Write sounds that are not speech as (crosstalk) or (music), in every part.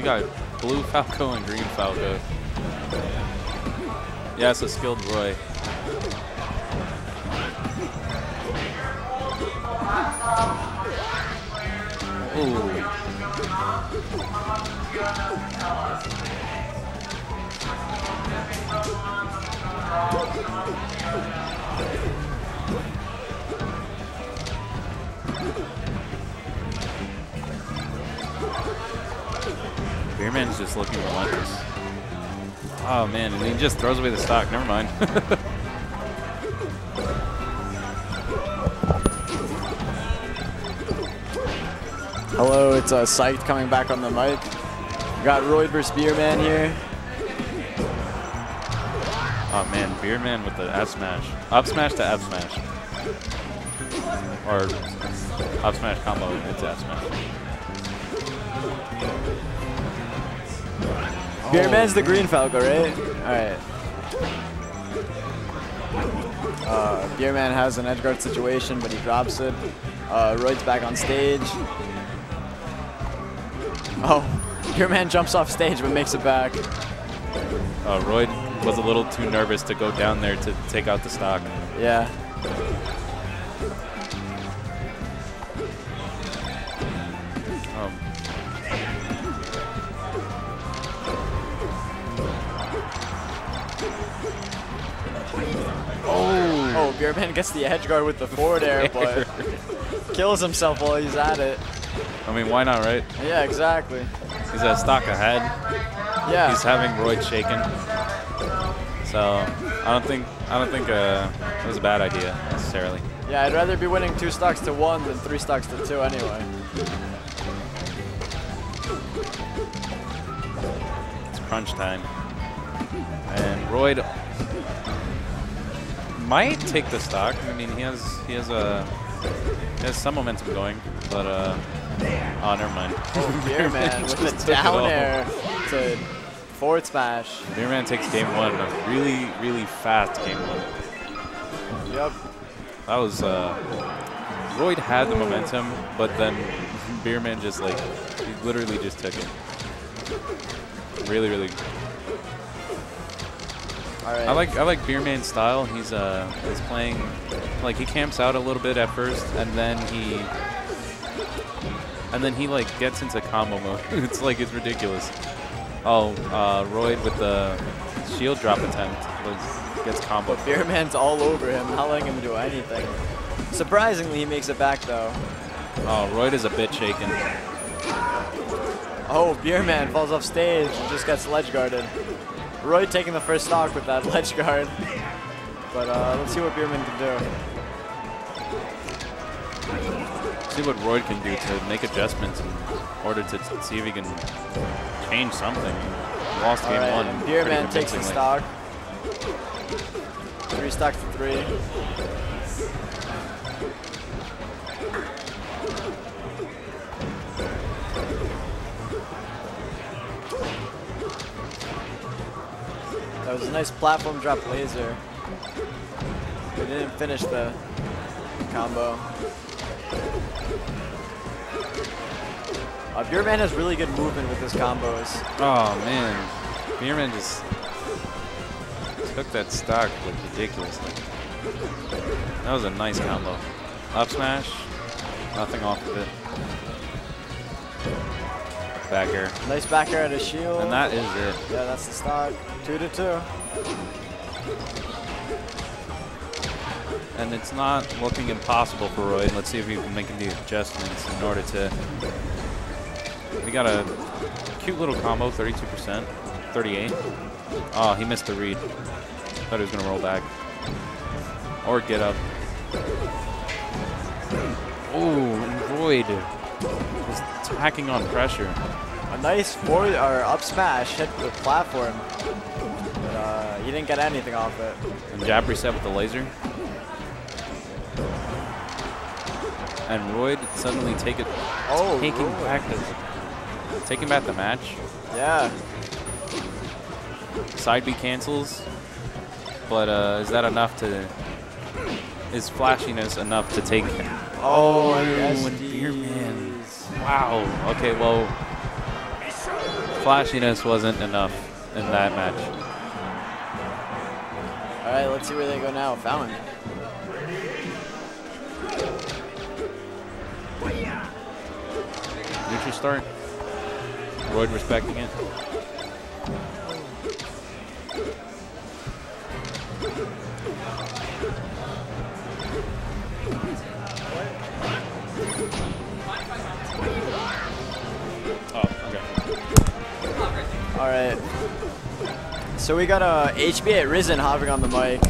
We got blue Falco and green Falco. Yeah, it's a skilled Roy. Ooh. Just looking relentless. Oh man, and he just throws away the stock. Never mind. (laughs) Hello, it's uh, Psyched coming back on the mic. Got Roid versus Beerman here. oh man, Beerman with the F smash. Up smash to F smash. Or up smash combo into F smash. Beerman's the green Falco, right? Alright. Uh, Beerman has an edge guard situation, but he drops it. Uh, Roid's back on stage. Oh, Beerman jumps off stage but makes it back. Uh, Roid was a little too nervous to go down there to take out the stock. Yeah. Oh, Oh, Beerman gets the edge guard with the forward air, (laughs) but kills himself while he's at it. I mean, why not, right? Yeah, exactly. He's a stock ahead. Yeah. He's having Roy shaken. So I don't think I don't think uh, it was a bad idea necessarily. Yeah, I'd rather be winning two stocks to one than three stocks to two anyway. It's crunch time. Roid might take the stock. I mean, he has he has a he has some momentum going, but uh, oh, never mind. Oh, (laughs) with the took it all. down air to forward smash. Beerman takes game one, a really really fast game one. Yep. That was uh, Roid had the momentum, but then Beerman just like he literally just took it. Really, really All right. I like I like Beerman's style. He's uh he's playing like he camps out a little bit at first, and then he and then he like gets into combo mode. (laughs) it's like it's ridiculous. Oh, uh, Roid with the shield drop attempt was, gets combo. Beerman's all over him, not letting him do anything. Surprisingly, he makes it back though. Oh, Roid is a bit shaken. Oh, Beerman falls off stage and just gets ledge guarded. Roy taking the first stock with that (laughs) ledge guard. But uh, let's see what Beerman can do. See what Roy can do to make adjustments in order to see if he can change something. He lost All game right, one. Beerman takes the stock. Three stocks to three. That was a nice platform drop laser. We didn't finish the combo. Uh, Beerman has really good movement with his combos. Oh man, Beerman just took that stock like ridiculously. That was a nice combo. Up smash, nothing off of it. Back air, Nice back air at a shield. and that is it. Yeah, that's the stock. Two to two. And it's not looking impossible for Roy. Let's see if he can make the adjustments in order to. We got a cute little combo, 32%, 38. Oh, he missed the read. Thought he was gonna roll back or get up. Oh, and Attacking on pressure. A nice forward or up smash hit the platform. But uh, he didn't get anything off it. And jab reset with the laser. And Roid suddenly take it, Oh, taking Roid. back the, taking back the match. Yeah. Side B cancels, but uh, is that enough to? Is flashiness enough to take? Oh, and and. Beerman. Wow. Okay. Well, flashiness wasn't enough in that match. All right, let's see where they go now. Fountain. Neutral start. Roid respecting it. Okay. All right. So we got a HB8 Risen hopping on the mic.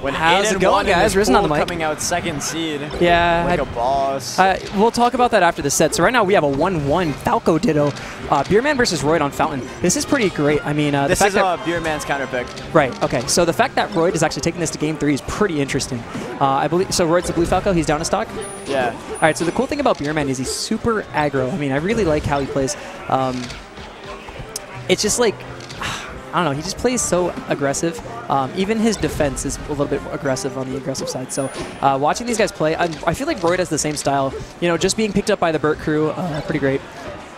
When How's it going, guys? Risen on the mic. Coming out second seed. Yeah, Like I- a boss. Uh, we'll talk about that after the set. So right now we have a 1-1 Falco Ditto. Uh, Beerman versus Roid on Fountain. This is pretty great. I mean, uh, this the fact is that, uh, Beerman's counter pick. right. Okay, so the fact that Roid is actually taking this to game three is pretty interesting. Uh, I believe so. Roid's the blue Falco. He's down a stock. Yeah. All right. So the cool thing about Beerman is he's super aggro. I mean, I really like how he plays. Um, it's just like (sighs) I don't know. He just plays so aggressive. Um, even his defense is a little bit aggressive on the aggressive side. So uh, watching these guys play, I'm, I feel like Roid has the same style. You know, just being picked up by the Burt crew, uh, pretty great.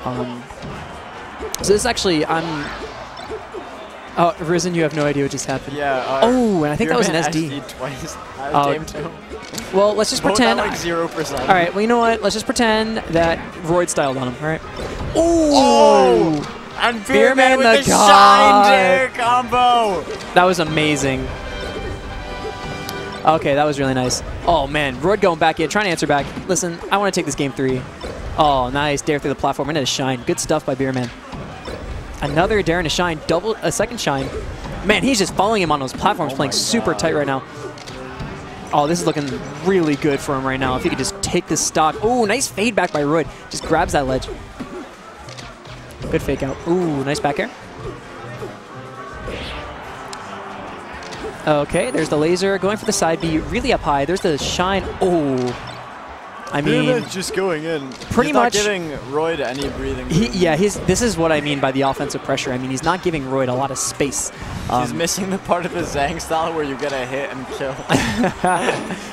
Um, so this actually, I'm. Oh, Risen, you have no idea what just happened. Yeah. Uh, Oh, and I think that was an SD. twice. I Oh, game. Well, let's just Both pretend. at like zero percent. All right. Well, you know what? Let's just pretend that Roid styled on him. All right. Oh! And Beer Beerman Man with the the, shine combo. That was amazing. Okay, that was really nice. Oh man, Roid going back in, trying to answer back. Listen, I want to take this game three. Oh, nice dare through the platform into a shine. Good stuff by Beerman. Another dare and a shine, double a second shine. Man, he's just following him on those platforms, Oh playing super God. tight right now. Oh, this is looking really good for him right now. If he could just take this stock. Oh, nice fade back by Roid. Just grabs that ledge. Good fake out. Ooh, nice back air. Okay, there's the laser going for the side B, really up high. There's the shine. Oh, I mean, just going in. pretty He's not much- giving Roid any breathing. he, yeah, he's. This is what I mean by the offensive pressure. I mean, he's not giving Roid a lot of space. He's Um, missing the part of the Zhang style where you get a hit and kill. (laughs)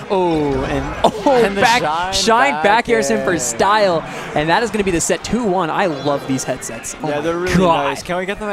oh, and oh, And the back shine shine back, back airs him for style, and that is going to be the set two one. I love these headsets. Oh yeah, they're really God. nice. Can we get them